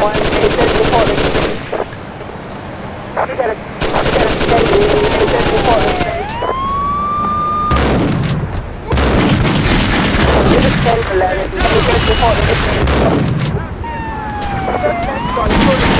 one, eight central Portland Street. We got a, we got a steady, eight central Portland Street. This is ten eleven, eight central Portland Street. This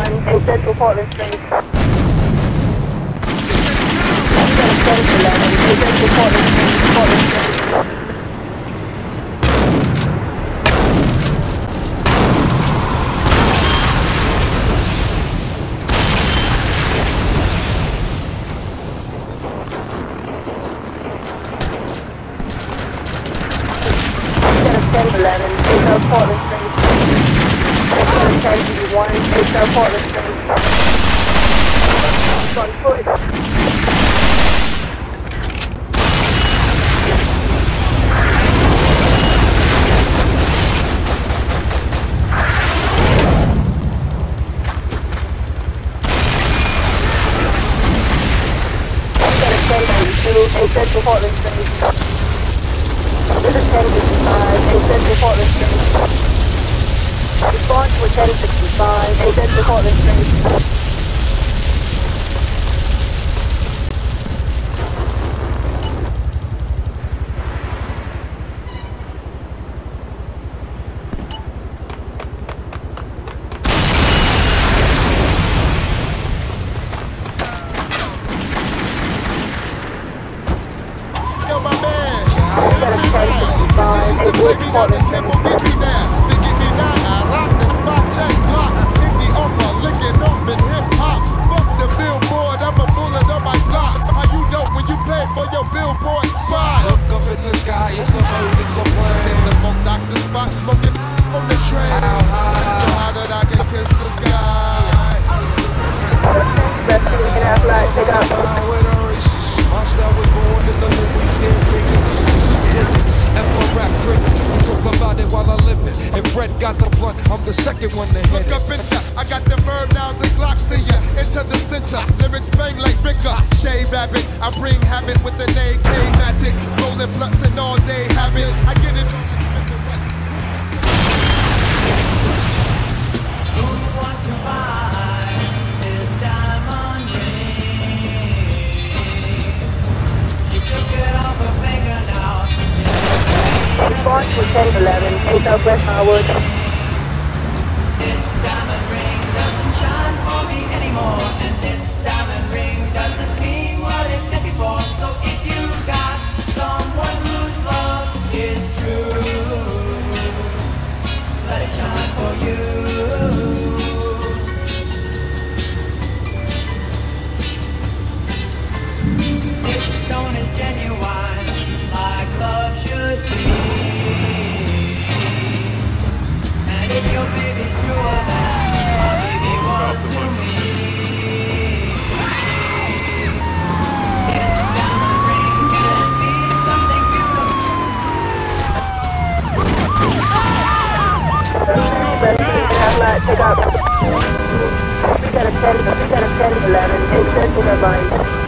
eighty-one, eight central Portland eight central Portland Street. Eight south Portland Street. Got footage. We got a ten eighty-two, eight central Portland Street. This is fifty-five, eight central Portland Street. Response to a ten sixty-five, eight central Portland Street. Yo, my man! We got a ten sixty-five, eight The I'm the second one to Look up in there, I got the verb nouns and glocks in ya. Into the center, lyrics bang like Ricker. Shay Rabbit, I bring habit with an AK matic. Rolling blunts and all day habit. I get it. Response to a ten eleven, eight Southwest Harwood. This diamond ring doesn't shine for me anymore, and this we can have like, they got We got a ten, we got a ten eleven, eight